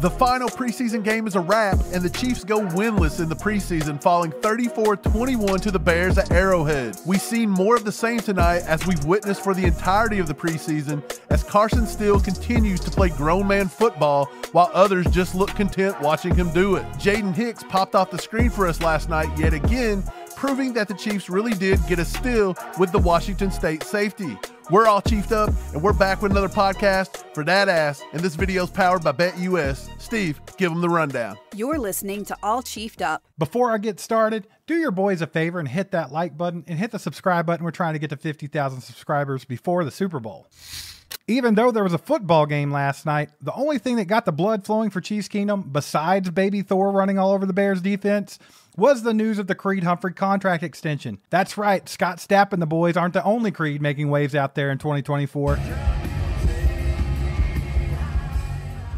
The final preseason game is a wrap, and the Chiefs go winless in the preseason, falling 34 21 to the Bears at Arrowhead. We've seen more of the same tonight as we've witnessed for the entirety of the preseason, as Carson Steele continues to play grown man football while others just look content watching him do it. Jaden Hicks popped off the screen for us last night yet again, proving that the Chiefs really did get a steal with the Washington State safety. We're all chiefed up, and we're back with another podcast for that ass. And this video is powered by BetUS. Steve, give them the rundown. You're listening to All Chiefed Up. Before I get started, do your boys a favor and hit that like button and hit the subscribe button. We're trying to get to 50,000 subscribers before the Super Bowl. Even though there was a football game last night, the only thing that got the blood flowing for Chiefs Kingdom, besides baby Thor running all over the Bears defense, was the news of the Creed Humphrey contract extension. That's right, Scott Stapp and the boys aren't the only Creed making waves out there in 2024.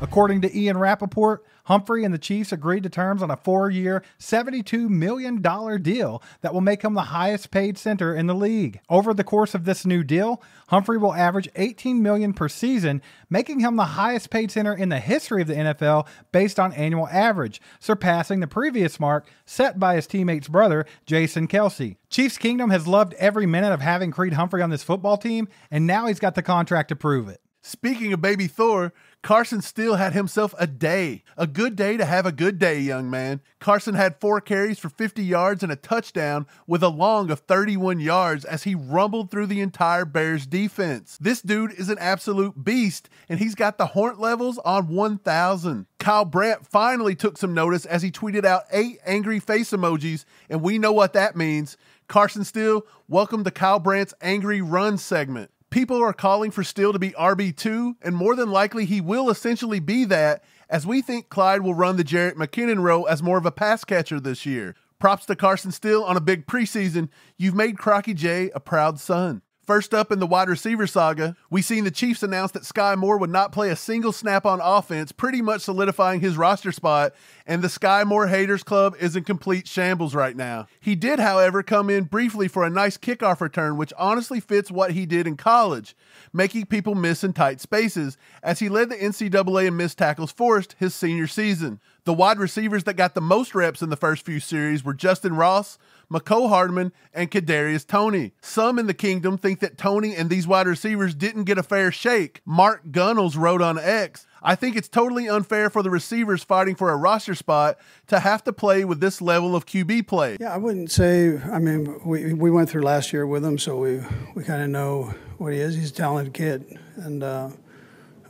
According to Ian Rapoport, Humphrey and the Chiefs agreed to terms on a four year, $72 million deal that will make him the highest paid center in the league. Over the course of this new deal, Humphrey will average 18 million per season, making him the highest paid center in the history of the NFL based on annual average, surpassing the previous mark set by his teammate's brother, Jason Kelce. Chiefs Kingdom has loved every minute of having Creed Humphrey on this football team, and now he's got the contract to prove it. Speaking of baby Thor, Carson Steele had himself a day. A good day to have a good day, young man. Carson had four carries for 50 yards and a touchdown with a long of 31 yards as he rumbled through the entire Bears defense. This dude is an absolute beast, and he's got the horn levels on 1,000. Kyle Brandt finally took some notice as he tweeted out eight angry face emojis, and we know what that means. Carson Steele, welcome to Kyle Brandt's Angry Run segment. People are calling for Steele to be RB2, and more than likely he will essentially be that, as we think Clyde will run the Jerick McKinnon role as more of a pass catcher this year. Props to Carson Steele on a big preseason. You've made Crocky J a proud son. First up in the wide receiver saga, we seen the Chiefs announce that Skyy Moore would not play a single snap on offense, pretty much solidifying his roster spot, and the Skyy Moore Haters Club is in complete shambles right now. He did, however, come in briefly for a nice kickoff return, which honestly fits what he did in college, making people miss in tight spaces, as he led the NCAA in missed tackles forced his senior season. The wide receivers that got the most reps in the first few series were Justin Ross, Mecole Hardman, and Kadarius Toney. Some in the kingdom think that Toney and these wide receivers didn't get a fair shake. Mark Gunnels wrote on X. I think it's totally unfair for the receivers fighting for a roster spot to have to play with this level of QB play. Yeah, I wouldn't say. I mean, we, we went through last year with him, so we we kind of know what he is. He's a talented kid, and uh,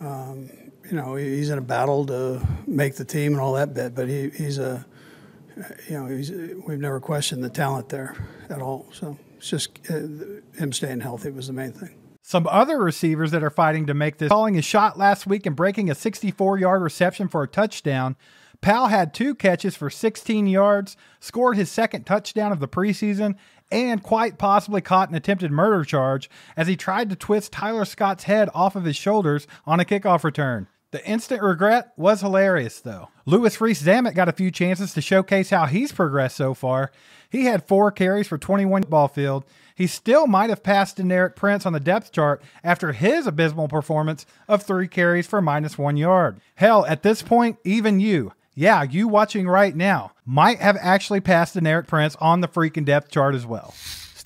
um, you know he's in a battle to make the team and all that bit. But he, he's a you know, we've never questioned the talent there at all. So it's just uh, him staying healthy was the main thing. Some other receivers that are fighting to make this calling a shot last week and breaking a 64 yard reception for a touchdown. Powell had two catches for 16 yards, scored his second touchdown of the preseason, and quite possibly caught an attempted murder charge as he tried to twist Tyler Scott's head off of his shoulders on a kickoff return. The instant regret was hilarious, though. Louis Rees Zammit got a few chances to showcase how he's progressed so far. He had four carries for 21 ball field. He still might have passed Deneric Prince on the depth chart after his abysmal performance of three carries for minus one yard. Hell, at this point, even you, yeah, you watching right now, might have actually passed Deneric Prince on the freaking depth chart as well.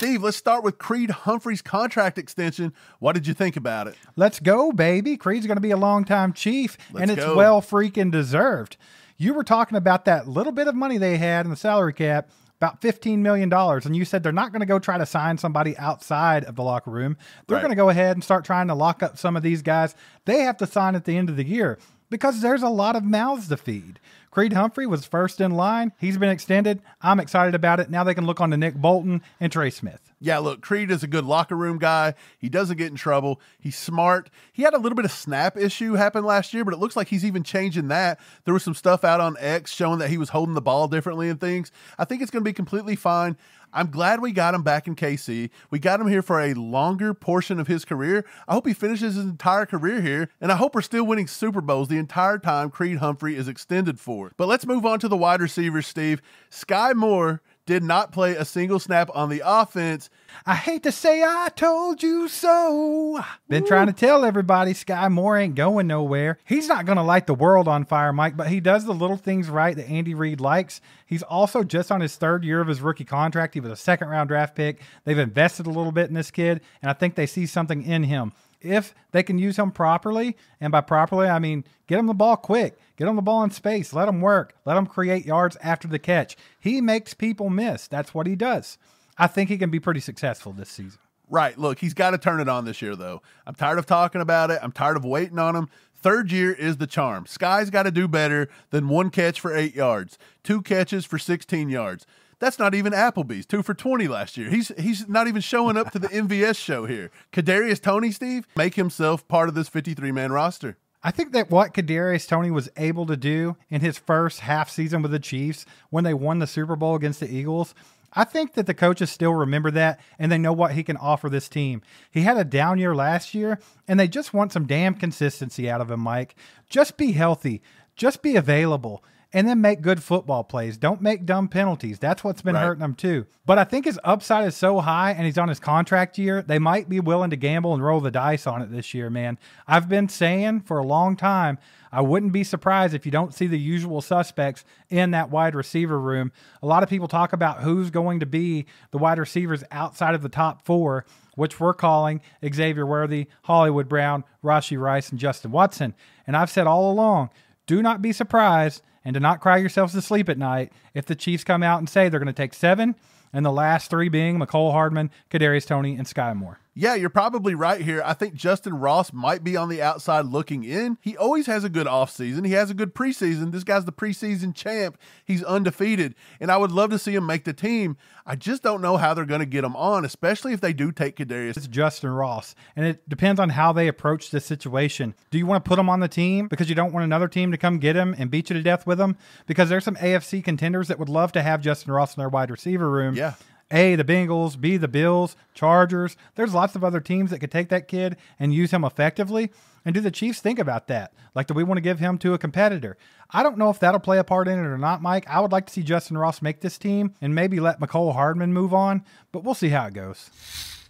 Steve, let's start with Creed Humphrey's contract extension. What did you think about it? Let's go, baby. Creed's going to be a longtime chief, let's and it's go. well freaking deserved. You were talking about that little bit of money they had in the salary cap, about $15 million. And you said they're not going to go try to sign somebody outside of the locker room. They're right. going to go ahead and start trying to lock up some of these guys. They have to sign at the end of the year because there's a lot of mouths to feed. Creed Humphrey was first in line. He's been extended. I'm excited about it. Now they can look on to Nick Bolton and Trey Smith. Yeah, look, Creed is a good locker room guy. He doesn't get in trouble. He's smart. He had a little bit of snap issue happen last year, but it looks like he's even changing that. There was some stuff out on X showing that he was holding the ball differently and things. I think it's going to be completely fine. I'm glad we got him back in KC. We got him here for a longer portion of his career. I hope he finishes his entire career here, and I hope we're still winning Super Bowls the entire time Creed Humphrey is extended for. But let's move on to the wide receivers, Steve. Skyy Moore did not play a single snap on the offense. I hate to say I told you so. Been trying to tell everybody Skyy Moore ain't going nowhere. He's not going to light the world on fire, Mike, but he does the little things right that Andy Reid likes. He's also just on his third year of his rookie contract. He was a second round draft pick. They've invested a little bit in this kid, and I think they see something in him if they can use him properly, and by properly, I mean get him the ball quick, get him the ball in space, let him work, let him create yards after the catch. He makes people miss. That's what he does. I think he can be pretty successful this season. Right. Look, he's got to turn it on this year, though. I'm tired of talking about it. I'm tired of waiting on him. Third year is the charm. Skyy's got to do better than one catch for eight yards, two catches for 16 yards. That's not even Applebee's. Two for twenty last year. He's he's not even showing up to the MVS show here. Kadarius Toney, Steve, make himself part of this fifty-three man roster. I think that what Kadarius Toney was able to do in his first half season with the Chiefs when they won the Super Bowl against the Eagles, I think that the coaches still remember that and they know what he can offer this team. He had a down year last year and they just want some damn consistency out of him, Mike. Just be healthy, just be available and then make good football plays. Don't make dumb penalties. That's what's been right. hurting them too. But I think his upside is so high and he's on his contract year, they might be willing to gamble and roll the dice on it this year, man. I've been saying for a long time, I wouldn't be surprised if you don't see the usual suspects in that wide receiver room. A lot of people talk about who's going to be the wide receivers outside of the top four, which we're calling Xavier Worthy, Hollywood Brown, Rashee Rice, and Justin Watson. And I've said all along, do not be surprised and do not cry yourselves to sleep at night if the Chiefs come out and say they're going to take seven, and the last three being Mecole Hardman, Kadarius Toney, and Skyy Moore. Yeah, you're probably right here. I think Justin Ross might be on the outside looking in. He always has a good offseason. He has a good preseason. This guy's the preseason champ. He's undefeated. And I would love to see him make the team. I just don't know how they're going to get him on, especially if they do take Kadarius. It's Justin Ross. And it depends on how they approach this situation. Do you want to put him on the team because you don't want another team to come get him and beat you to death with him? Because there's some AFC contenders that would love to have Justin Ross in their wide receiver room. Yeah. A, the Bengals, B, the Bills, Chargers. There's lots of other teams that could take that kid and use him effectively. And do the Chiefs think about that? Like, do we want to give him to a competitor? I don't know if that'll play a part in it or not, Mike. I would like to see Justin Ross make this team and maybe let Mecole Hardman move on, but we'll see how it goes.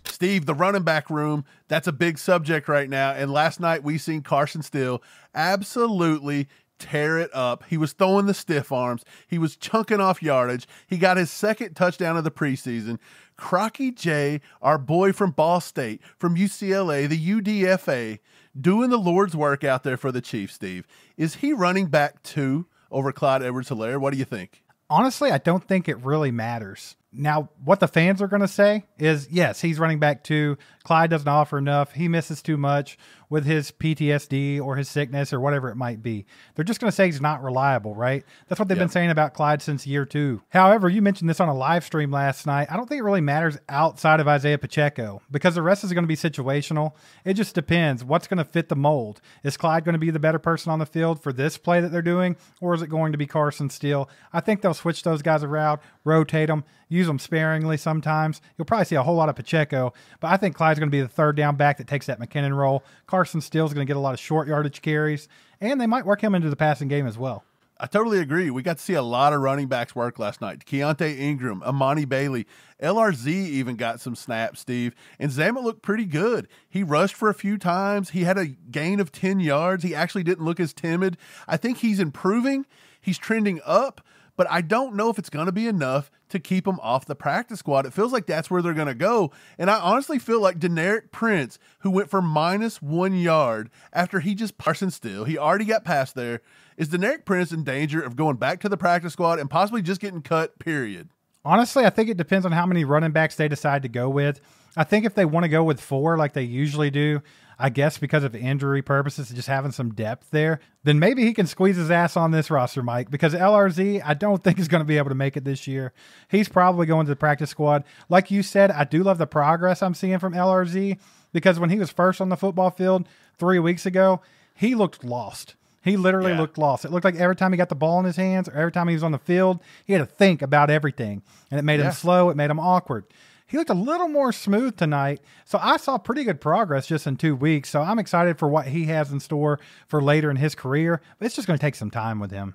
Steve, the running back room, that's a big subject right now. And last night we seen Carson Steele absolutely tear it up. He was throwing the stiff arms. He was chunking off yardage. He got his second touchdown of the preseason. Crocky J, our boy from Ball State, from UCLA, the UDFA, doing the Lord's work out there for the Chiefs, Steve. Is he running back two over Clyde Edwards Helaire? What do you think? Honestly, I don't think it really matters. Now, what the fans are going to say is yes, he's running back two. Clyde doesn't offer enough. He misses too much with his PTSD or his sickness or whatever it might be. They're just going to say he's not reliable, right? That's what they've yep. been saying about Clyde since year two. However, you mentioned this on a live stream last night. I don't think it really matters outside of Isaiah Pacheco because the rest is going to be situational. It just depends what's going to fit the mold. Is Clyde going to be the better person on the field for this play that they're doing, or is it going to be Carson Steele? I think they'll switch those guys around, rotate them, use them sparingly sometimes. You'll probably see a whole lot of Pacheco, but I think Clyde's going to be the third down back that takes that McKinnon role. Carson Steele is going to get a lot of short yardage carries, and they might work him into the passing game as well. I totally agree. We got to see a lot of running backs work last night. Keaontay Ingram, Emani Bailey, LRZ even got some snaps, Steve. And Zama looked pretty good. He rushed for a few times. He had a gain of 10 yards. He actually didn't look as timid. I think he's improving. He's trending up, but I don't know if it's going to be enough to keep him off the practice squad. It feels like that's where they're going to go. And I honestly feel like Deneric Prince, who went for minus one yard after he just Carson Steele, he already got past there. Is Deneric Prince in danger of going back to the practice squad and possibly just getting cut, period? Honestly, I think it depends on how many running backs they decide to go with. I think if they want to go with four like they usually do, I guess because of injury purposes, just having some depth there, then maybe he can squeeze his ass on this roster, Mike. Because LRZ, I don't think is going to be able to make it this year. He's probably going to the practice squad. Like you said, I do love the progress I'm seeing from LRZ because when he was first on the football field three weeks ago, he looked lost. He literally yeah. looked lost. It looked like every time he got the ball in his hands or every time he was on the field, he had to think about everything. And it made yeah. him slow, it made him awkward He looked a little more smooth tonight. So I saw pretty good progress just in two weeks. So I'm excited for what he has in store for later in his career. But it's just going to take some time with him.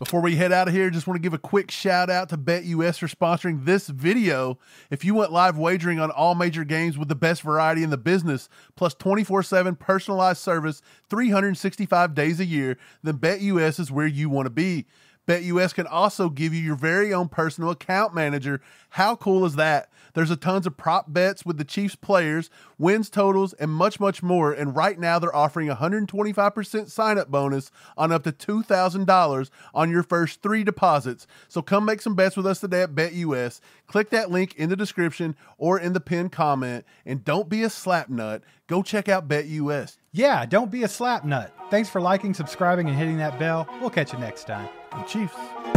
Before we head out of here, just want to give a quick shout out to BetUS for sponsoring this video. If you want live wagering on all major games with the best variety in the business, plus 24 7 personalized service 365 days a year, then BetUS is where you want to be. BetUS can also give you your very own personal account manager. How cool is that? There's a tons of prop bets with the Chiefs players, wins totals, and much, much more. And right now they're offering 125% sign up bonus on up to $2,000 on your first three deposits. So come make some bets with us today at BetUS. Click that link in the description or in the pinned comment. And don't be a slapnut. Go check out BetUS. Yeah, don't be a slapnut. Thanks for liking, subscribing, and hitting that bell. We'll catch you next time. Go Chiefs.